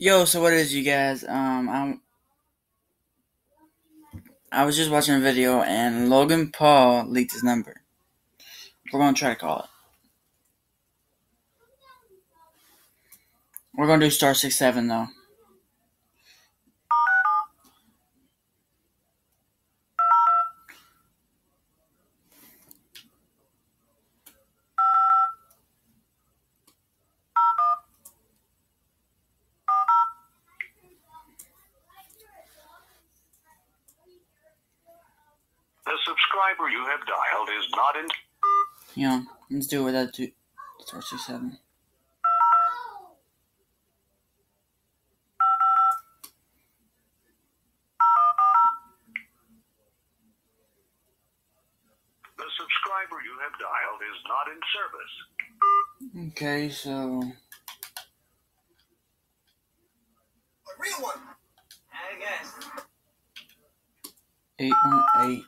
Yo, so what is you guys? Um, I'm. I was just watching a video and Logan Paul leaked his number. We're gonna try to call it. We're gonna do star six seven though. The subscriber you have dialed is not in. Yeah, let's do it without two star six seven. The subscriber you have dialed is not in service. Okay, so A real one. I guess. eight one eight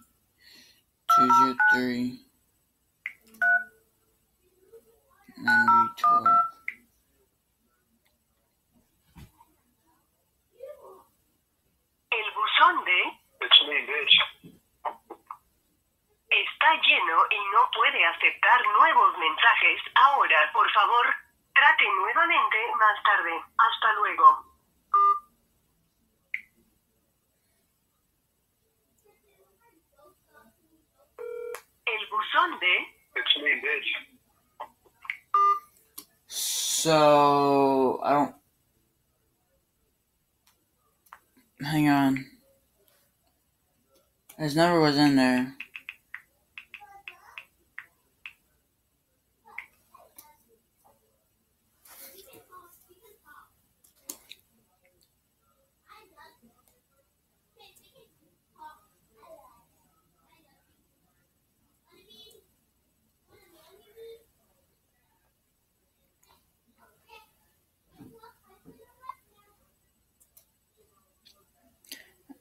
El buzón de está lleno y no puede aceptar nuevos mensajes. Ahora, por favor, trate nuevamente más tarde. Hasta luego. Buzón It's me, bitch. So I don't. Hang on. His number was in there.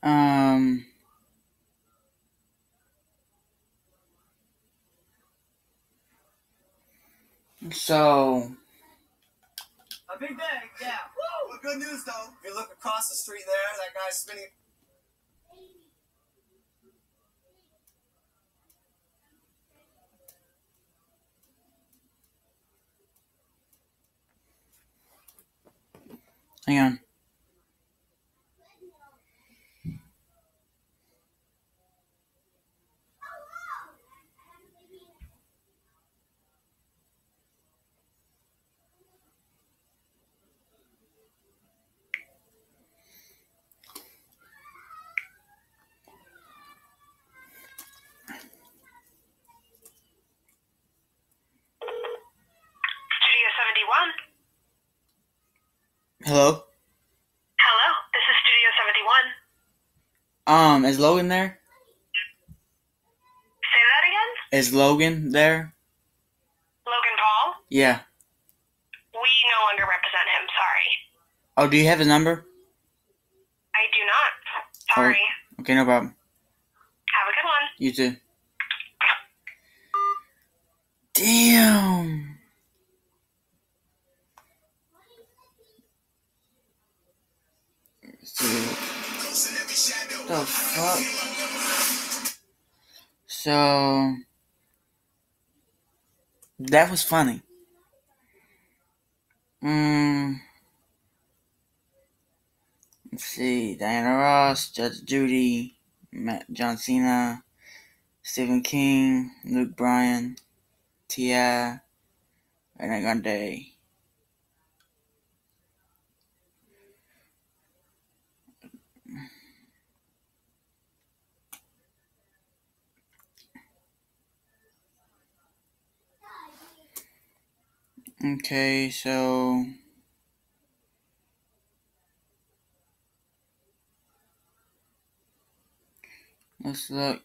Um. So A big bag, yeah. Woo! Well, good news though. If you look across the street there, that guy's spinning. hang on. Studio 71. Hello. Hello, this is Studio 71. Um, is Logan there? Say that again? Is Logan there? Logan Paul? Yeah. We no longer represent him, sorry. Oh, do you have his number? I do not. Sorry. Okay, no problem. Have a good one. You too. The fuck? So that was funny. Mm. Let's see, Diana Ross, Judge Judy, Matt John Cena, Stephen King, Luke Bryan, T.I., Ariana Grande. Okay, so let's look.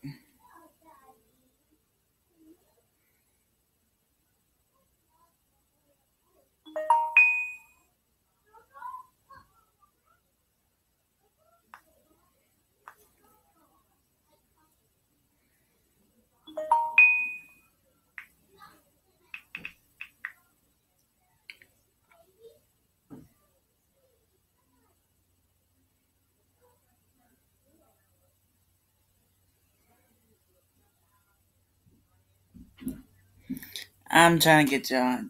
I'm trying to get y'all.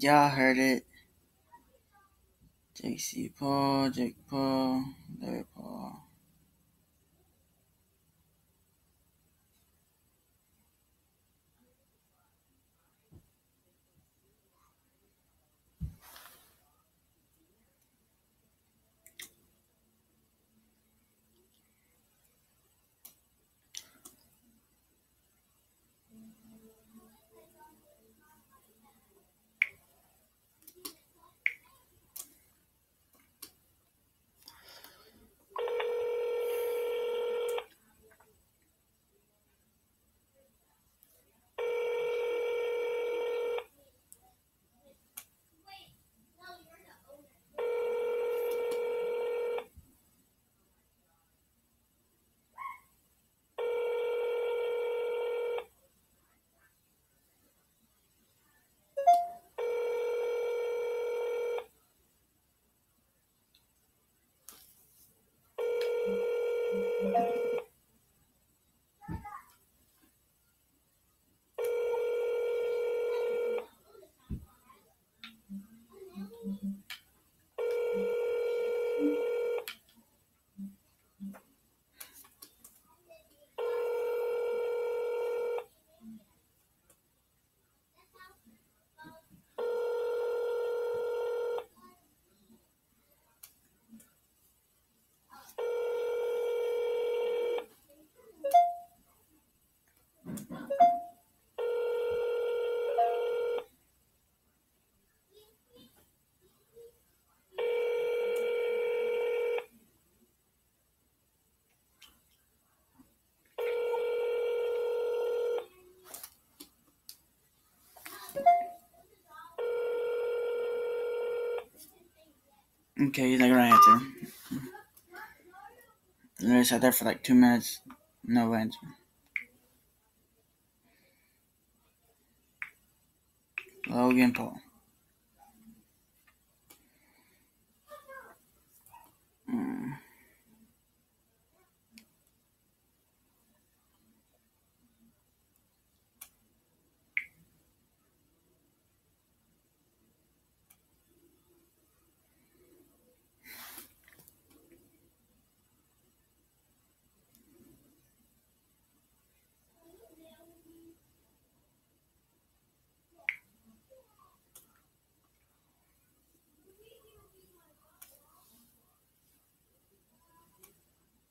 Y'all heard it. JC Paul, Jake Paul, Larry Paul. Okay, he's not gonna answer. And I sat there for like two minutes, no answer. Logan Paul. Hmm.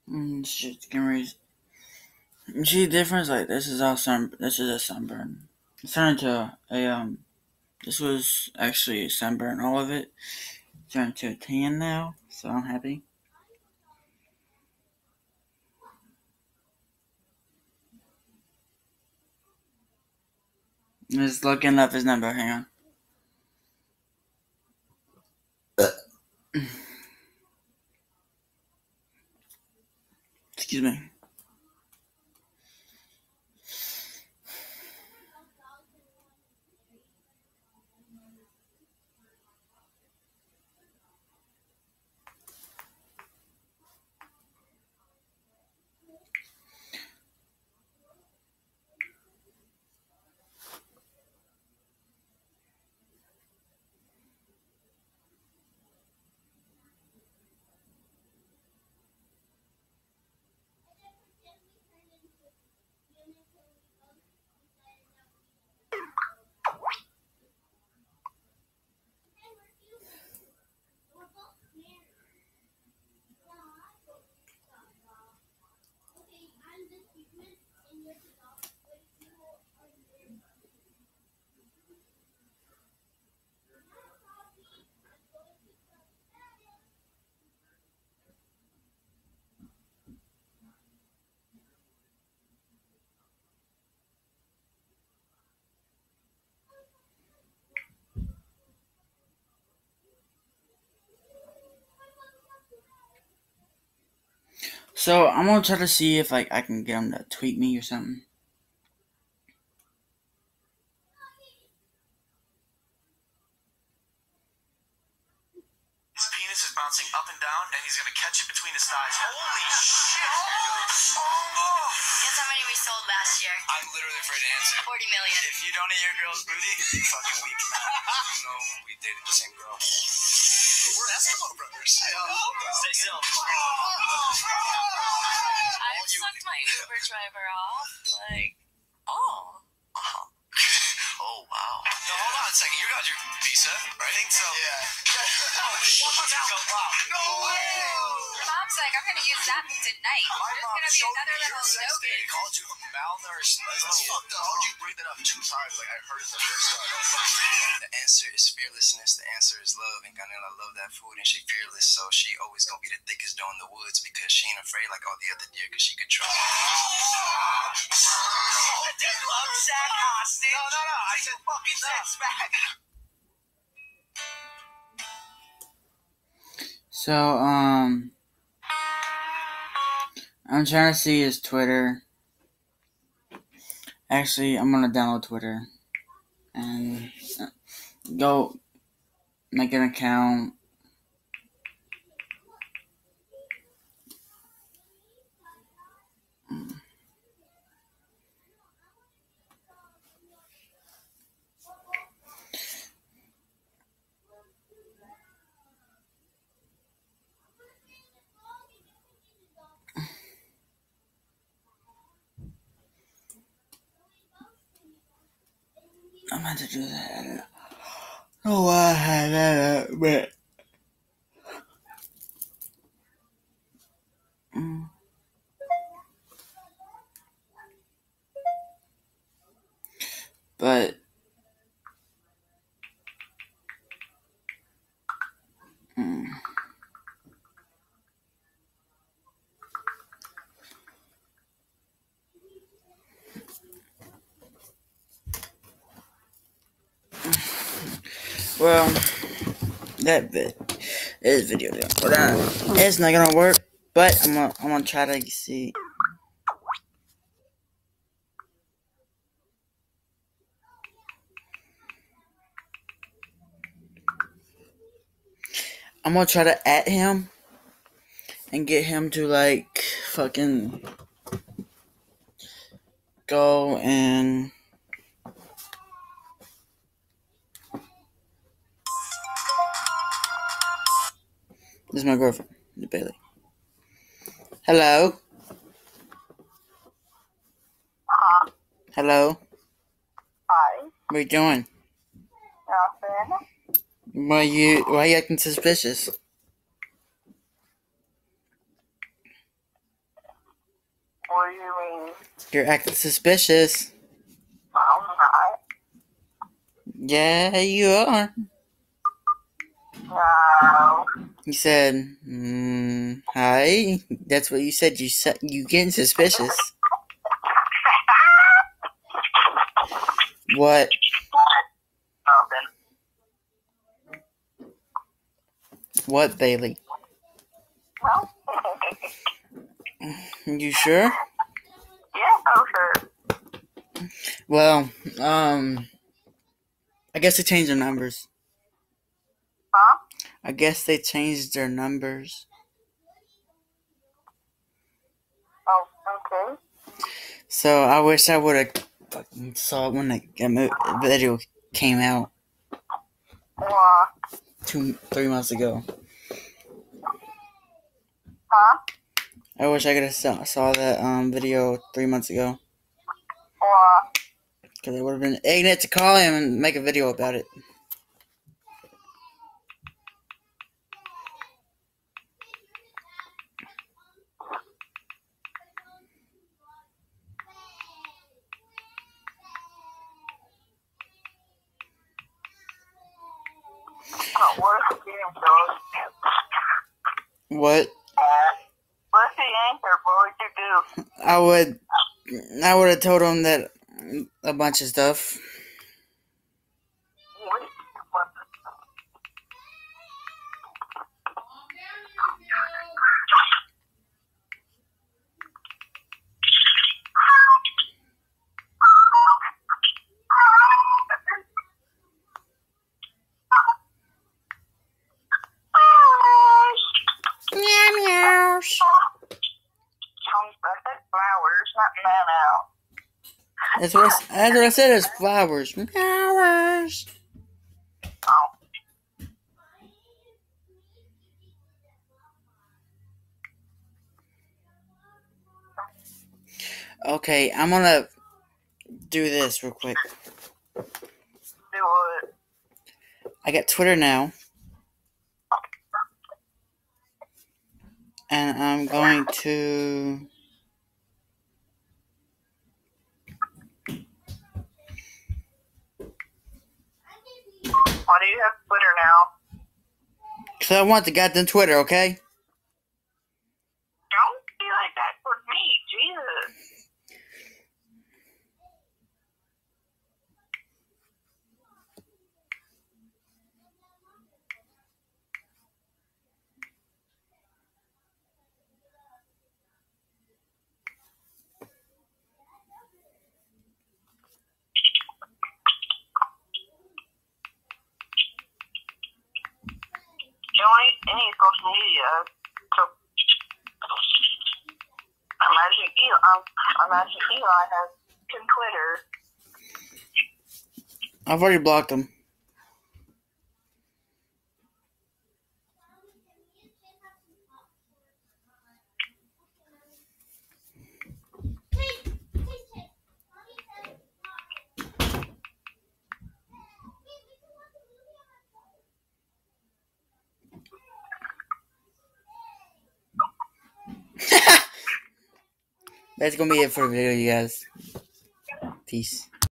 Mm, shit's getting raised. See the difference? Like this is all sun. This is a sunburn. It's turned into a um. This was actually a sunburn. All of it turned to a tan now. So I'm happy. Just looking up his number. Hang on. Excuse me. So I'm gonna try to see if like I can get him to tweet me or something. His penis is bouncing up and down, and he's gonna catch it between his thighs. Holy shit! Oh, oh, oh. Guess how many we sold last year? I'm literally afraid to answer. 40 million. If you don't eat your girl's booty, you fucking weak. you know we dated the same girl. We're Eskimo brothers. I know. Stay still. Oh, I've sucked my Uber driver off. Like, oh. Oh wow. No, hold on a second. You got your visa, right? I think so. Yeah. oh shit! Wow. No way. Your mom's like, I'm gonna use that tonight. My There's mom gonna be another me your little sex tape. Called you a malnourished. That's fucked up. How'd you bring that up two times? Like I heard it the first time. The answer is fearlessness. The answer is love. And Ganela love that food, and she fearless, so she always gonna be the thickest doe in the woods because she ain't afraid like all the other deer, cause she could trust. Love sack hostage. No, no, no. I said fucking sex back. So, um, I'm trying to see his Twitter. Actually, I'm gonna download Twitter and uh, go make an account. Meant to do that. I don't know why I had that, up, but. Mm. But. Mm. Well, that bit is video game. But uh, it's not gonna work. But I'm gonna I'm gonna try to see. I'm gonna try to at him and get him to like fucking go and This is my girlfriend, Bailey. Hello. Hello. Hi. What are you doing? Nothing. Why you why you acting suspicious? What do you mean? You're acting suspicious. I'm not. Yeah, you are. No. You said, mm, "Hi." That's what you said. You said you getting suspicious. What? What, Bailey? You sure? yeah, oh sure. Well, um, I guess they changed their numbers. Huh? I guess they changed their numbers. Oh, okay. So I wish I would have fucking saw it when the that video came out two, three months ago. Huh? I wish I could have saw, saw that um video three months ago because I would have been ignorant to call him and make a video about it. What if he ain't dog? What What if he ain't? What would you do? I would, I would have told him that a bunch of stuff. What? What? Oh, That's what I, that's what I said. It's flowers. Flowers. Okay, I'm gonna do this real quick. Do? I got Twitter now. And I'm going to. Why do you have Twitter now? Because I want the goddamn Twitter, okay? Don't be like that for me, Jesus. Join any social media to imagine Elon, imagine Elon has Twitter. I've already blocked them. That's gonna be it for the video, you guys. Peace.